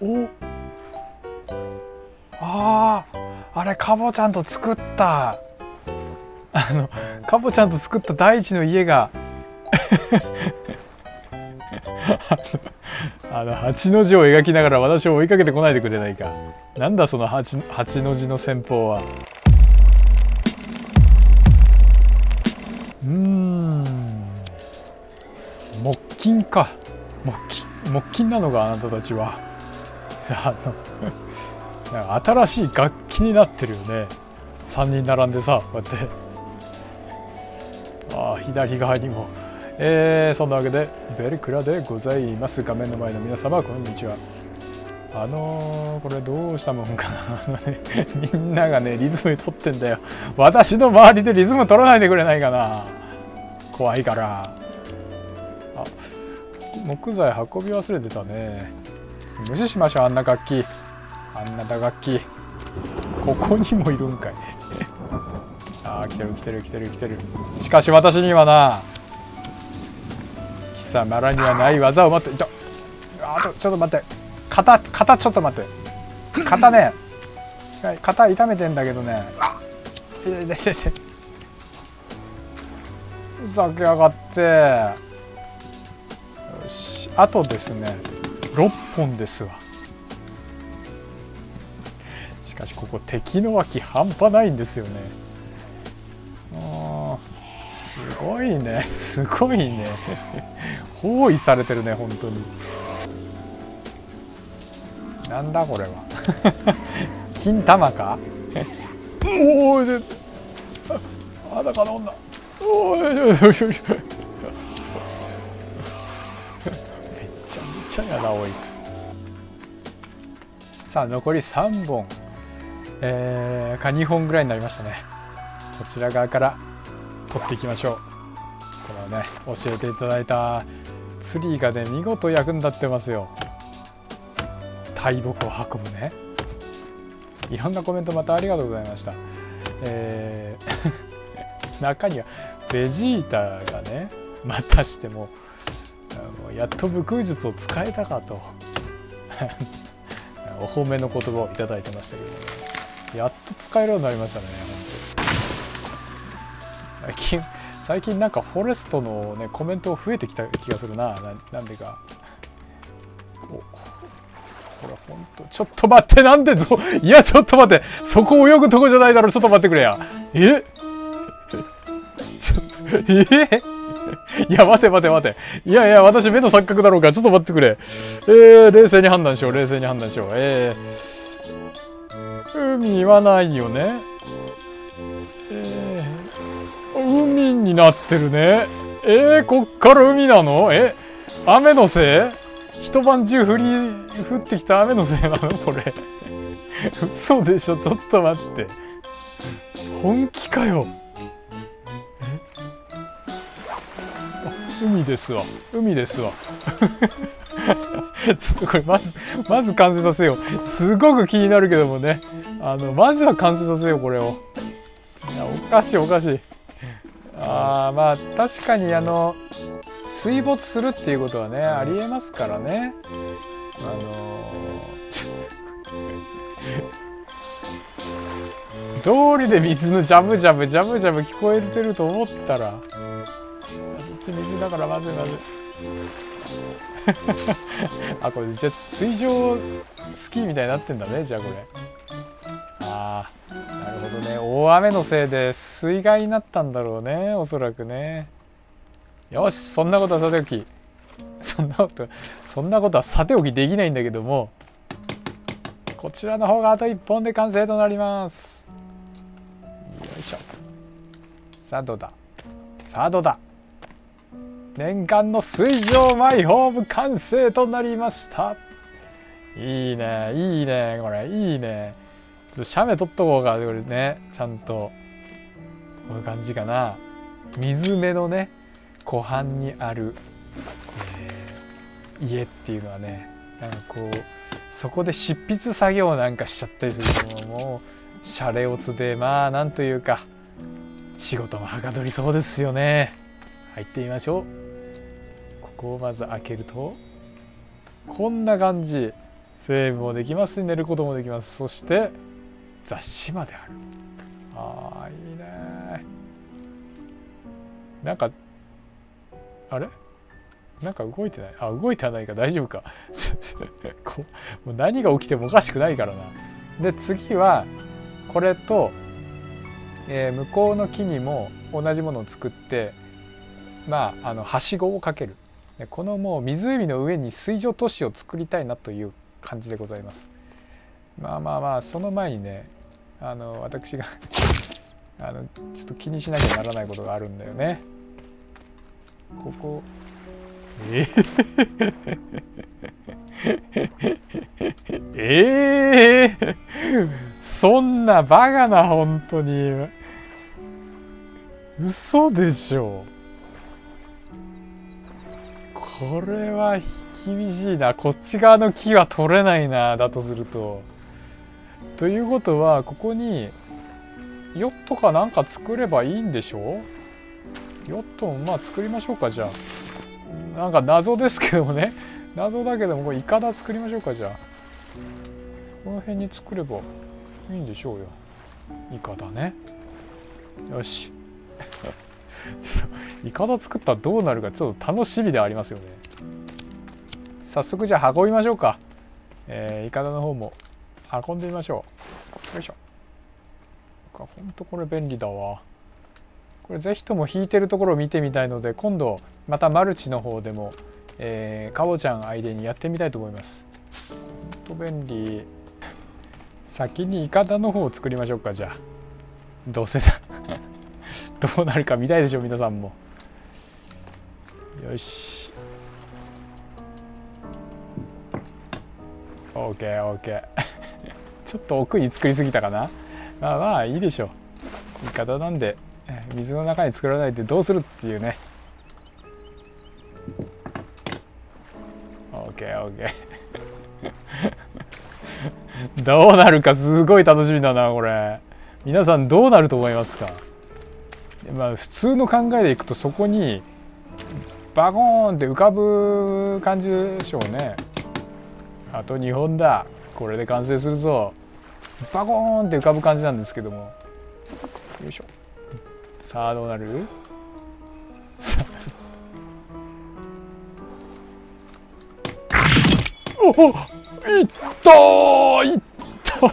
お。あああれカボちゃんと作った。あのカボちゃんと作った大地の家が。あの8の字を描きながら私を追いかけてこないでくれないか。なんだその 8, 8の字の戦法は。うん。木金か。木金木金なのかあなたたちは。あのなんか新しい楽器になってるよね。3人並んでさこうやって。ああ左側にも。えー、そんなわけでベルクラでございます。画面の前の皆様こんにちは。あのー、これどうしたもんかな。あのねみんながねリズム取ってんだよ。私の周りでリズム取らないでくれないかな。怖いから。あ木材運び忘れてたね。無視しましょうあんな楽器。あんな打楽器。ここにもいるんかい。ああ来てる来てる来てる来てる。しかし私にはな貴様らにはない技を待っていたあとちょっと待って。肩肩ちょっと待って。肩ね。肩痛めてんだけどね。いていていてふざけやがって。よし。あとですね。6本ですわ。しかしここ敵の脇半端ないんですよね。すごいね。すごいね。包囲されてるね本当に。なんだこれは。金玉か？おおで裸の女。おおさあ残り3本。えー、か2本ぐらいになりましたね。こちら側から取っていきましょう。このね教えていただいたツリーがね見事役に立ってますよ。大木を運ぶね。いろんなコメントまたありがとうございました。えー 中にはベジータがねまたしてもやっと武空術を使えたかと。お褒めの言葉をいただいてましたけど、ね、やっと使えるようになりましたね最近 最近なんかフォレストのねコメント増えてきた気がするななんでか。おこれほんとちょっと待ってなんでぞいやちょっと待ってそこ泳ぐとこじゃないだろちょっと待ってくれや。え？ちょえ？いや待て待て待て。いやいや私目の錯覚だろうかちょっと待ってくれ。えー、冷静に判断しよう冷静に判断しよう。えー、海はないよね。えー、海になってるね。えー、こっから海なの？え雨のせい？一晩中降り降ってきた雨のせいなの？これ。嘘でしょ？ちょっと待って。本気かよ。海ですわ。海ですわ。ちょっとこれまずまず完成させよう。すごく気になるけどもね。あのまずは完成させようこれを。いやおかしいおかしい。あーまあ確かにあの水没するっていうことはねありえますからね。あのー、通りで水のジャブジャブジャブジャブ聞こえてると思ったら。ち水だからまずいまず。い あこれじゃ水上スキーみたいになってんだねじゃあこれ。ああなるほどね。大雨のせいで水害になったんだろうねおそらくね。よしそんなことはさておき。そんなことそんなことはさておきできないんだけどもこちらの方があと1本で完成となります。よいしょ。さあどうだ？さあどうだ？念願の水上マイホーム完成となりました。いいねいいねこれいいね。ちょっと写メ撮っとこうかこれね。ちゃんと。こういう感じかな。水辺のね湖畔にある、えー、家っていうのはねなんかこうそこで執筆作業なんかしちゃったりするのももうシャレオツでまあなんというか仕事もはかどりそうですよね。入ってみましょう。こをまず開けるとこんな感じ。セーブもできますし寝ることもできます。そして雑誌まである。あーいいね。なんかあれ？なんか動いてない？あ動いてはないか。大丈夫か。こもう何が起きてもおかしくないからな。で次はこれと、えー向こうの木にも同じものを作ってまああのはしごをかける。でこのもう湖の上に水上都市を作りたいなという感じでございます。まあまあまあその前にねあの私が あのちょっと気にしなきゃならないことがあるんだよね。ここ。え？ー、え？ー、そんなバカな本当に。嘘でしょ。うこれは厳しいな。こっち側の木は取れないなだとすると。ということはここにヨットかなんか作ればいいんでしょ？うヨットもまあ作りましょうかじゃあ。なんか謎ですけどもね。謎だけどもこれイカダ作りましょうかじゃあ。この辺に作ればいいんでしょうよ。イカダね。よし。ちょっとイカダ作ったらどうなるかちょっと楽しみではありますよね。早速じゃあ運びましょうか、えー、イカダの方も運んでみましょう。よいしょ。ほんとこれ便利だわ。これぜひとも引いてるところを見てみたいので今度またマルチの方でも、えー、かぼちゃん相手にやってみたいと思います。ほんと便利。先にイカダの方を作りましょうかじゃあ。どうせだ。どうなるか見たいでしょ皆さんも。よし。OKOK ちょっと奥に作りすぎたかな？まあまあいいでしょう。イカダなんで水の中に作らないでどうするっていうね。OKOK どうなるかすごい楽しみだなこれ。皆さんどうなると思いますか？まあ普通の考えでいくとそこにバコーンって浮かぶ感じでしょうね。あと2本だ。これで完成するぞ。バコーンって浮かぶ感じなんですけども。よいしょ。さあどうなる？おおいったいった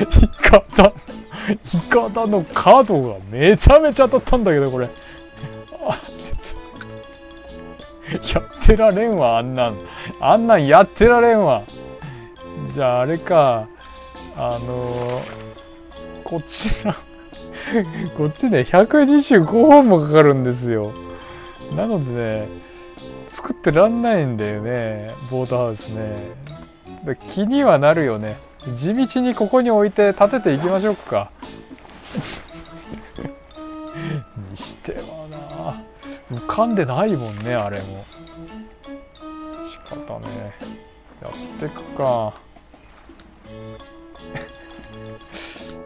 イカダイカダの角がめちゃめちゃ当たったんだけどこれ。やってられんわあんなん。あんなんやってられんわ。じゃああれか。あのー、こちら こっちで125本もかかるんですよ。なのでね作ってらんないんだよねボートハウスね。気にはなるよね。地道にここに置いて立てていきましょうか。にしてはな。浮かんでないもんねあれも。仕方ねやってくか。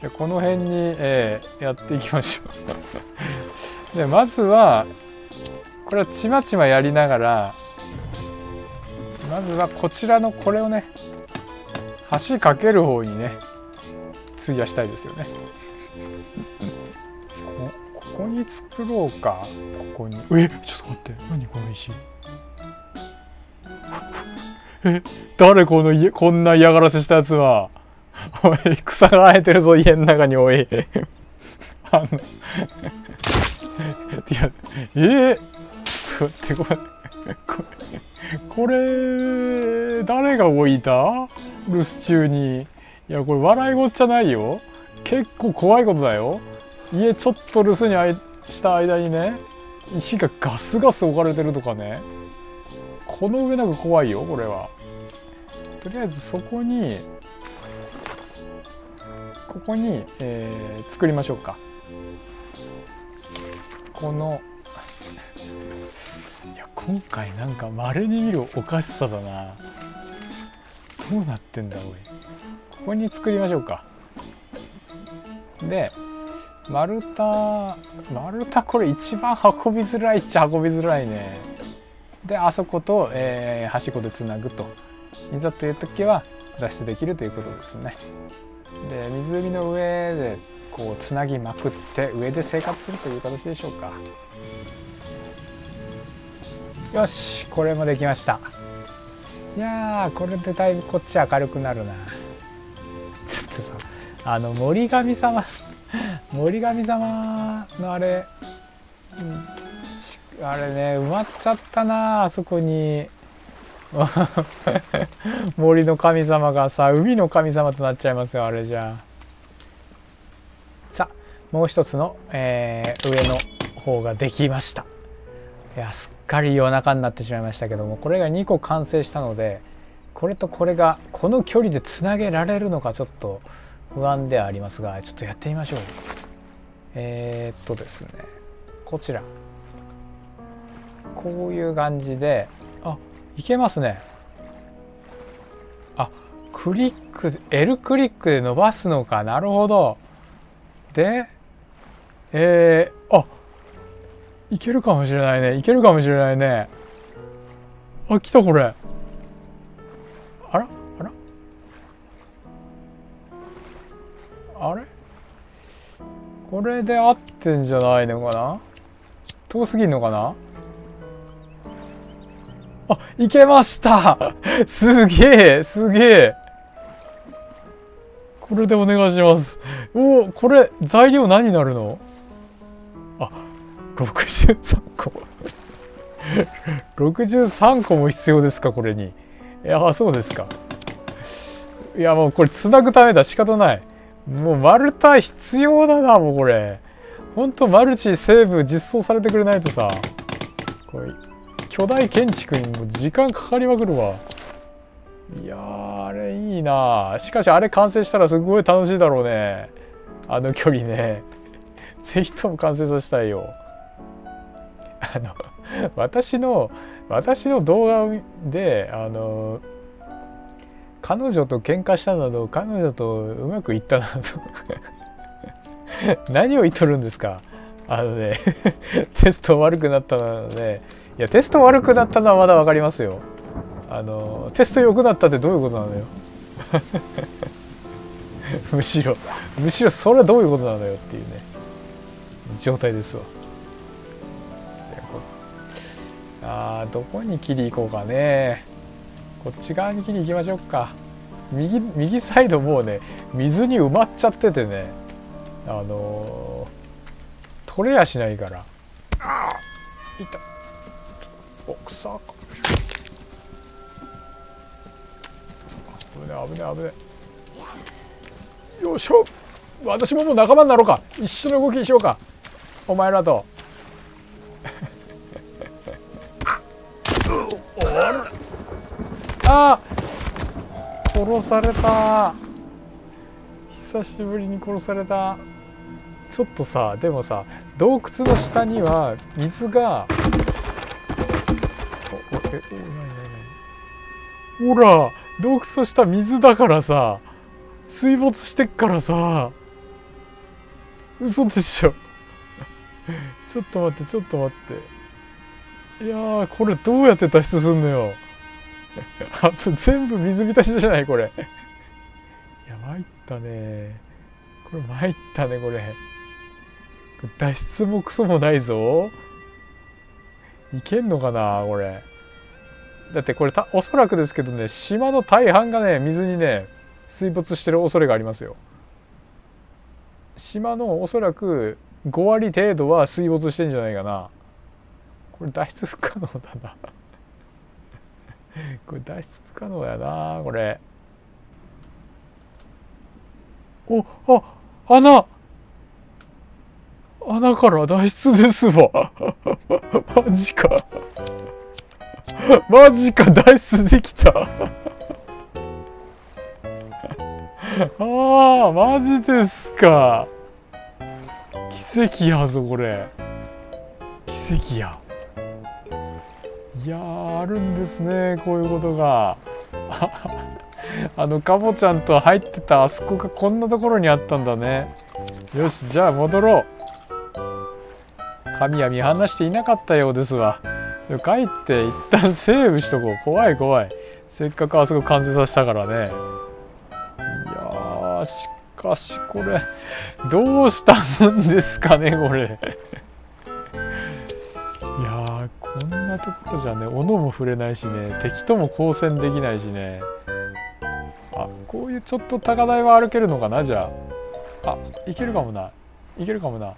じゃこの辺に、えー、やっていきましょう。でまずはこれはちまちまやりながらまずはこちらのこれをね橋かける方にね費やしたいですよね。ここに作ろうか。ここに。えちょっと待って。何この石。え誰この家こんな嫌がらせしたやつは。おい草が生えてるぞ家の中におい。あの。いやえー、ちょっと待ってこれこれ誰が置いた？留守中に。いやこれ笑い事じゃないよ。結構怖いことだよ。家ちょっと留守にした間にね石がガスガス置かれてるとかね。この上なく怖いよこれは。とりあえずそこにここに、えー、作りましょうか。この今回なんか稀に見るおかしさだな。どうなってんだおい。ここに作りましょうか。で丸太丸太これ一番運びづらいっちゃ運びづらいね。であそこと、えー、はしごでつなぐと。いざという時は脱出できるということですね。で湖の上でこうつなぎまくって上で生活するという形でしょうか。よしこれもできました。いやこれでだいぶこっち明るくなるな。ちょっとさあの森神様森神様のあれ、あれね埋まっちゃったなあそこに。森の神様がさ海の神様となっちゃいますよあれじゃ。さあもう一つの、えー、上の方ができました。いやすっかり夜中になってしまいましたけどもこれが2個完成したのでこれとこれがこの距離でつなげられるのかちょっと不安ではありますがちょっとやってみましょう。えー、っとですねこちら。こういう感じであいけますね。あクリック L クリックで伸ばすのか。なるほど。でえー、あいけるかもしれないね。いけるかもしれないね。あ来たこれ。あらあら。あれ？これで合ってんじゃないのかな？遠すぎんのかな？あ、いけました。すげえすげえ。これでお願いします。おお、これ、材料何になるの、63個。63個も必要ですか、これに。いや、そうですか。いや、もうこれ、つなぐためだ。仕方ない。もう、丸太必要だな、もうこれ。ほんと、マルチセーブ実装されてくれないとさ。これ巨大建築にも時間かかりまくるわいやあれいいなしかしあれ完成したらすごい楽しいだろうねあの距離ねぜひとも完成させたいよあの私の私の動画であの彼女と喧嘩したなど彼女とうまくいったなど何を言っとるんですか？あのねテスト悪くなったのでいやテスト悪くなったのはまだ分かりますよ。あのテスト良くなったってどういうことなのよ？むしろむしろそれはどういうことなのよっていうね状態ですわ。あーどこに切り行こうかね。こっち側に切り行きましょうか。右右サイドもうね水に埋まっちゃっててね。あのー、取れやしないから。あいたお草か危ね危ね危ねよいしょ。私ももう仲間になろうか。一緒の動きしようか。お前らと。あ殺された。久しぶりに殺された。ちょっとさでもさ洞窟の下には水が。えおなになにほら洞窟とした水だからさ水没してっからさ。嘘でしょ。ちょっと待ってちょっと待って。いやこれどうやって脱出すんのよ。あと全部水浸しじゃないこれ。いや参ったね。これ参ったねこれ。脱出もクソもないぞ。いけんのかなこれ。だってこれたおそらくですけどね島の大半がね水にね水没してる恐れがありますよ。島のおそらく5割程度は水没してんじゃないかな。これ脱出不可能だな。これ脱出不可能やなこれ。おあ穴。穴から脱出ですわ。マジか。マジか脱出できた。ああマジですか。奇跡やぞこれ。奇跡や。いやあるんですねこういうことが。あのカボちゃんと入ってたあそこがこんなところにあったんだね。よしじゃあ戻ろう。神は見放していなかったようですわ。帰って一旦セーブしとこう。怖い怖い。せっかくあそこ完成させたからね。いやしかしこれどうしたんですかねこれ。こんなところじゃね斧も触れないしね敵とも交戦できないしね。あこういうちょっと高台は歩けるのかなじゃあ。あいけるかもな。いけるかもな。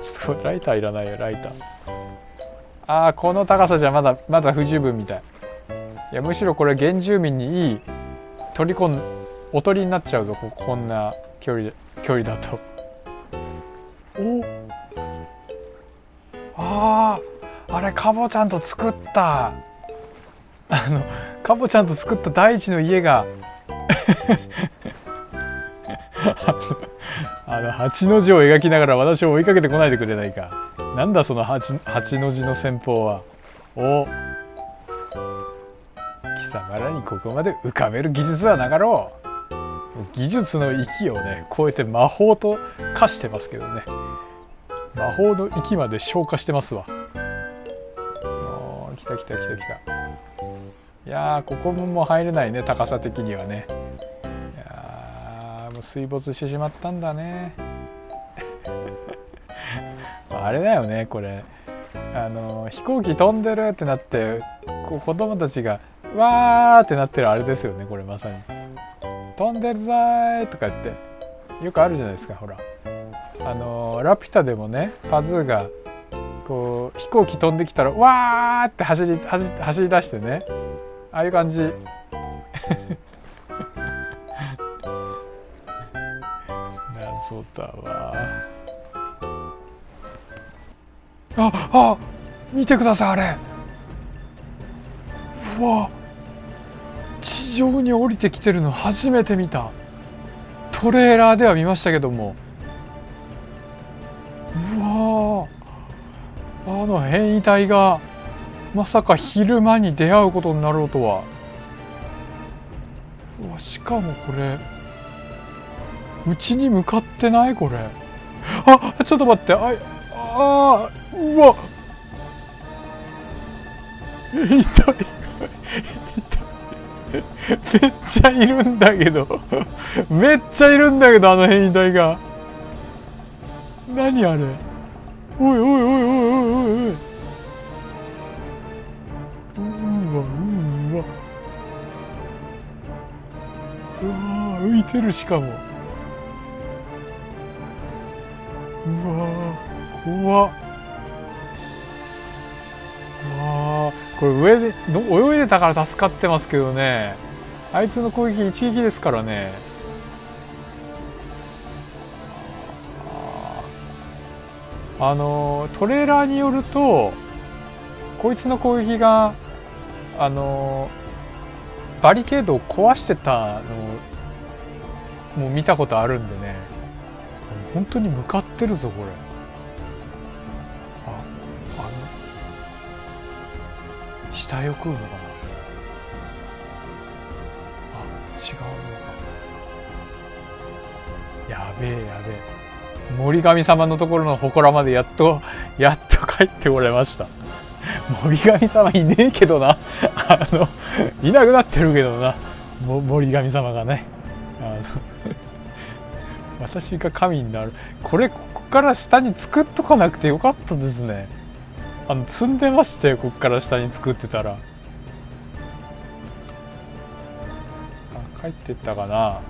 ちょっとライターいらないよライター。ああこの高さじゃまだまだ不十分みたい。いやむしろこれ原住民にいい取り込んおとりになっちゃうぞここんな距離距離だと。あああれカボちゃんと作った。あのカボちゃんと作った大地の家が。あの8の字を描きながら私を追いかけてこないでくれないか。なんだその 8, 8の字の戦法は。お。貴様らにここまで浮かべる技術はなかろう。技術の域をね超えて魔法と化してますけどね。魔法の域まで消化してますわ。お来た来た来た来た。いやここももう入れないね高さ的にはね。いやもう水没してしまったんだね。あれだよねこれ。あの飛行機飛んでるってなってこう子供たちが「わー!」ってなってるあれですよねこれまさに「飛んでるぞーい!」とか言ってよくあるじゃないですかほら。あのラピュタでもねパズーがこう飛行機飛んできたら「わー!」って走り走り出してね。ああいう感じ。そうだわああ見てくださいあれ。うわ。地上に降りてきてるの初めて見た。トレーラーでは見ましたけども。うわあの変異体がまさか昼間に出会うことになろうとは。うわしかもこれうちに向かってない？これ。あちょっと待って。ああうわ。痛い。めっちゃいるんだけど。めっちゃいるんだけどあの変異体が。何あれ？おいおいおいおいおいおい。おいうわうわ。うわ浮いてるしかも。うわ怖っ。わこれ上で泳いでたから助かってますけどね。あいつの攻撃一撃ですからね。あのトレーラーによるとこいつの攻撃があのバリケードを壊してたのもう見たことあるんでね。本当に向かってるぞこれ。ああの死体を食うのかな。あ違うのか。やべえやべえ。森神様のところの祠までやっと やっと帰ってこれました。森神様いねえけどな。あのいなくなってるけどな。森神様がね。あの私が神になる。これここから下に作っとかなくてよかったですね。あの積んでましたよここから下に作ってたら。あ帰ってったかな。あ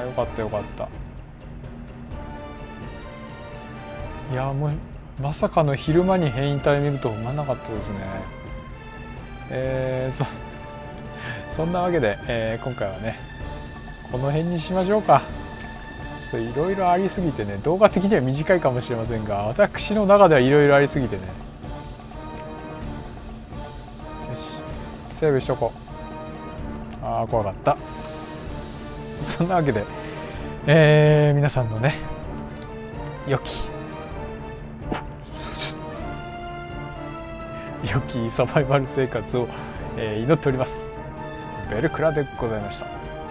ーよかったよかった。いやもうまさかの昼間に変異体見ると思わなかったですね。えー、そそんなわけで、えー、今回はねこの辺にしましょうか。ちょっ。といろいろありすぎてね動画的には短いかもしれませんが私の中ではいろいろありすぎてね。よしセーブしとこう。ああ怖かった。そんなわけでえー、皆さんのね良き良きサバイバル生活を、えー、祈っております。ベルクラでございました。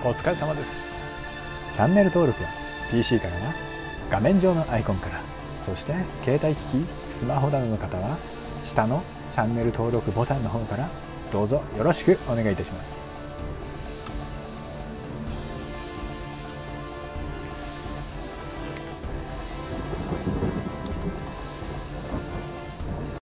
お疲れ様です。チャンネル登録は PC からは画面上のアイコンからそして携帯機器スマホなどの方は下のチャンネル登録ボタンの方からどうぞよろしくお願いいたします。